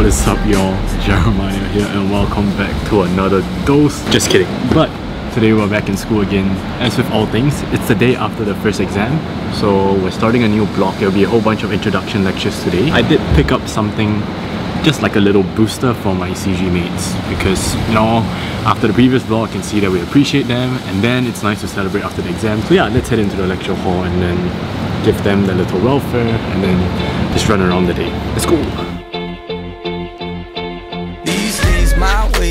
What is up y'all? Jeremiah here and welcome back to another dose. Just kidding. But today we're back in school again. As with all things, it's the day after the first exam. So we're starting a new block. There'll be a whole bunch of introduction lectures today. I did pick up something just like a little booster for my CG mates because you know after the previous vlog I can see that we appreciate them and then it's nice to celebrate after the exam so yeah let's head into the lecture hall and then give them the little welfare and then just run around the day let's go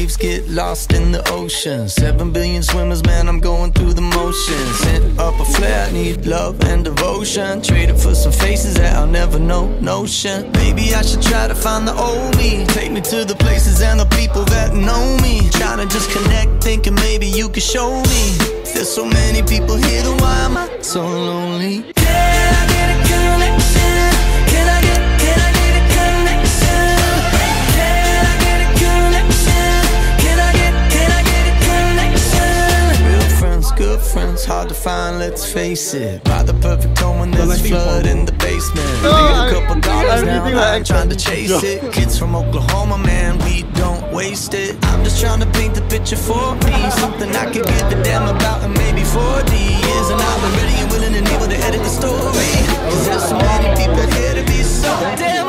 waves get lost in the ocean. Seven billion swimmers, man, I'm going through the motions. Sent up a flare, need love and devotion. Traded for some faces that I'll never know, notion. Maybe I should try to find the old me. Take me to the places and the people that know me. Trying to just connect, thinking maybe you could show me. There's so many people here, why am I so lonely? Find, let's face it. Buy the perfect home when there's a flood in the basement. Leave a couple dollars now, I'm trying to chase it. Kids from Oklahoma, man, we don't waste it. I'm just trying to paint the picture for me. Something I could give a damn about in maybe 40 years. And I'll be ready and willing and able to edit the story. Cause there's so many people here to be so damn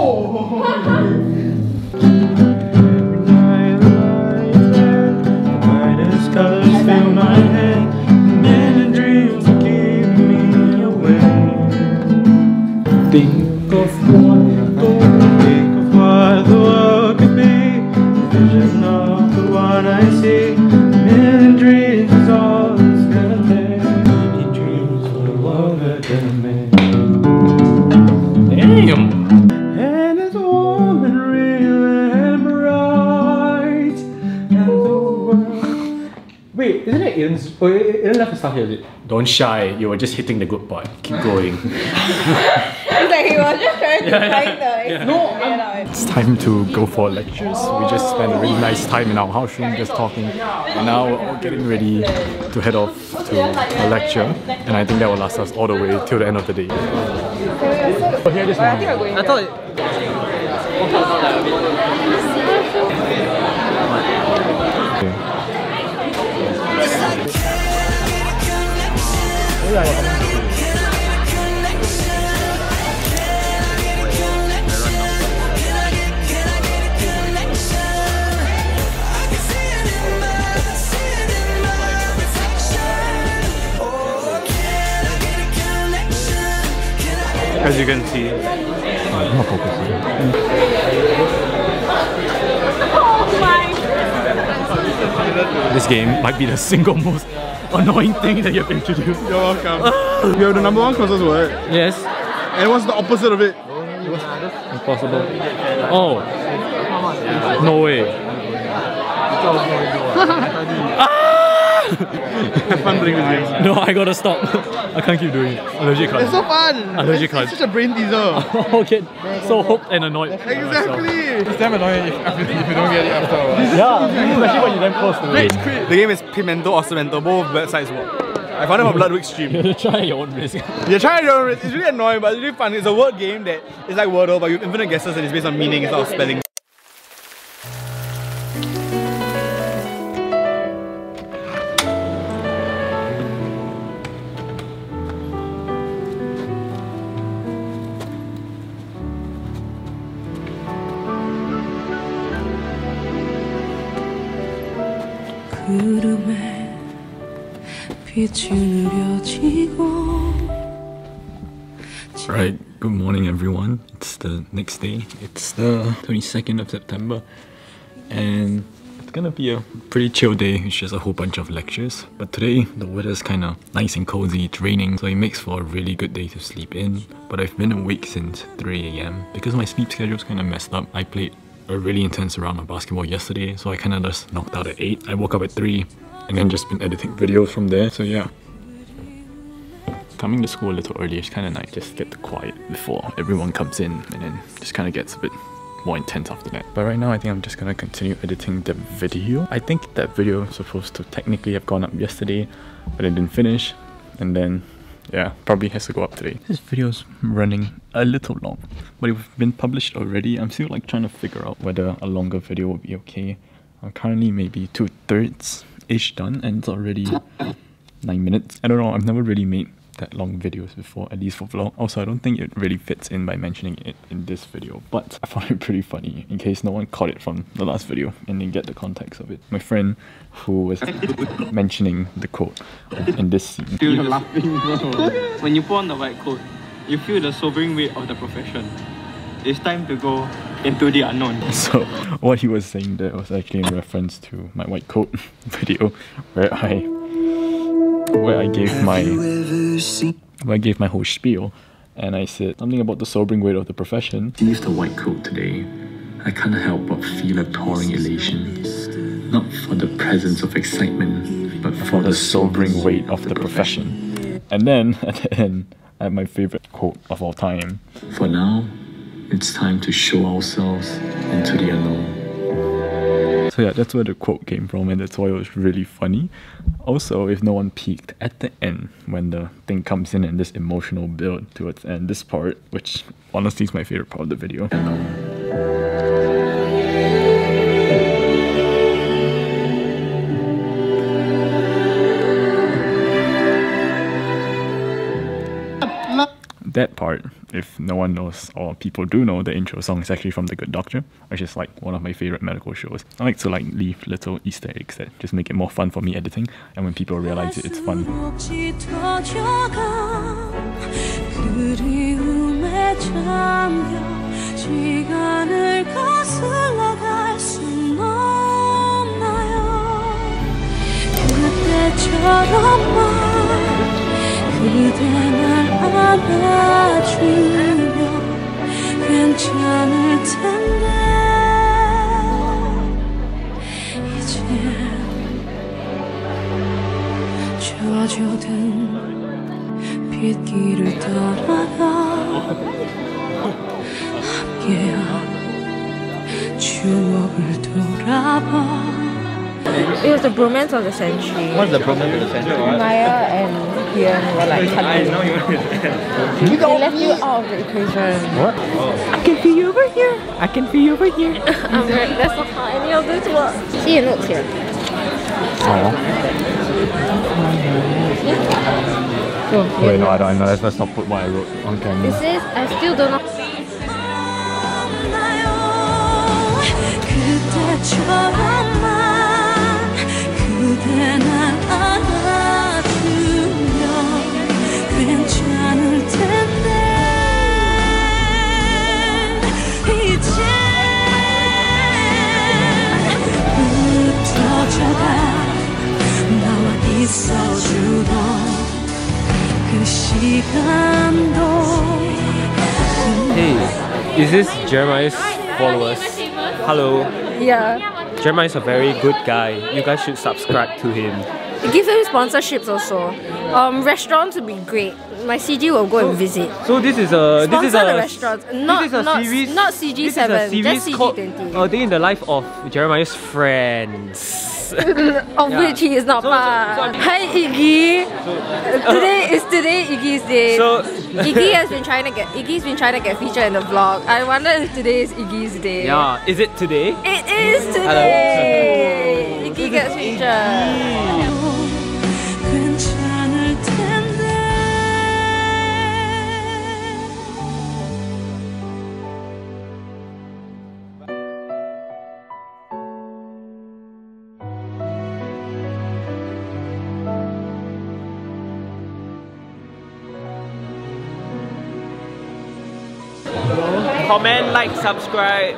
think of what Wait, isn't it Aiden's? Oh, Aiden left the stuff here, is it? Don't shy, you were just hitting the good part. Keep going. it's like he was just trying to yeah, find the yeah. No, it's time to go for lectures. We just spent a really nice time in our house room just talking. And now we're all getting ready to head off to a lecture. And I think that will last us all the way till the end of the day. Oh, here, this one. I thought As you can see, I'm not focusing. This game might be the single most annoying thing that you've introduced. You're welcome. you have the number one closest word. Yes. And what's the opposite of it? Impossible. Oh. No way. Have fun playing this game. No, I gotta stop. I can't keep doing it. I legit can't. It's so fun. I legit can't. It's such a brain teaser. okay. So hooked and annoyed. Exactly. It's damn annoying if, if you don't get it after Yeah, especially when you're damn close to it. The game is Pimantle or Semantle. Both websites work. I found it on Bloodwick stream. You try your own risk. you try your own risk. It's really annoying, but it's really fun. It's a word game that is like Wordle, but you have infinite guesses and it's based on meaning instead of spelling. 구름에 빛이 느려지고 Right, good morning everyone. It's the next day. It's the 22nd of September and it's gonna be a pretty chill day. It's just a whole bunch of lectures. But today the weather's kinda nice and cozy, it's raining, so it makes for a really good day to sleep in. But I've been awake since 3am because my sleep schedule's kinda messed up. I played a really intense round of basketball yesterday, so I kinda just knocked out at 8. I woke up at 3 and then just been editing videos from there. So yeah, coming to school a little early is kind of nice. Just get the quiet before everyone comes in and then just kind of gets a bit more intense after that. But right now I think I'm just gonna continue editing the video. I think that video was supposed to technically have gone up yesterday, but it didn't finish. And then yeah, probably has to go up today. This video's running a little long, but it's been published already. I'm still like trying to figure out whether a longer video would be okay. I'm currently maybe two thirds ish done and it's already nine minutes. I don't know, I've never really made that long videos before, at least for vlog. Also, I don't think it really fits in by mentioning it in this video, but I found it pretty funny in case no one caught it from the last video and didn't get the context of it. My friend who was mentioning the quote in this scene. You're laughing, bro. when you put on the white coat, you feel the sobering weight of the profession. It's time to go into the unknown. So, what he was saying there was actually in reference to my white coat video where I where I gave my where I gave my whole spiel and I said something about the sobering weight of the profession. Leave the white coat today. I can't help but feel a touring elation. Not for the presence of excitement, but for the sobering weight of the profession. And then at the end, I had my favorite quote of all time. For now, it's time to show ourselves into the unknown. So yeah, that's where the quote came from and that's why it was really funny. Also, if no one peeked at the end when the thing comes in and this emotional build towards the end, this part, which honestly is my favorite part of the video. That part, if no one knows or people do know, the intro song is actually from The Good Doctor, which is like one of my favorite medical shows. I like to like leave little Easter eggs that just make it more fun for me editing, and when people realize it, it's fun. 그대 날 안아주면 괜찮을 텐데 이제 젖어든 빗길을 따라가 함께한 추억을 돌아봐 It was the bromance of the century. What's the bromance of the century? Maya and Kian were like hugging. They left you out of the equation. What? I can feel you over here. I can feel you over here. I'm very, that's not how any of this works. See your notes here. Oh. Oh, Wait, no, I don't know. Let's, let's not put what I wrote on camera. It says, I still don't know. 그 is this Jeremiah's followers? Hello. Yeah. Jeremiah is a very good guy. You guys should subscribe to him. Give him sponsorships also. Um, restaurants would be great. My CG will go and visit. So this is a Sponsor this is a the restaurants. Not, this is a not, series. not this is a CG7, series called CG20. A uh, Day in the Life of Jeremiah's Friends. of Yeah. which he is not So- so- part. so I'm- Hi Iggy. Uh, today is today Iggy's day. So- Iggy has been trying to get Iggy's been trying to get featured in the vlog. I wonder if today is Iggy's day. Yeah, is it today? It is today. Hello. Iggy gets featured. Comment, like, subscribe.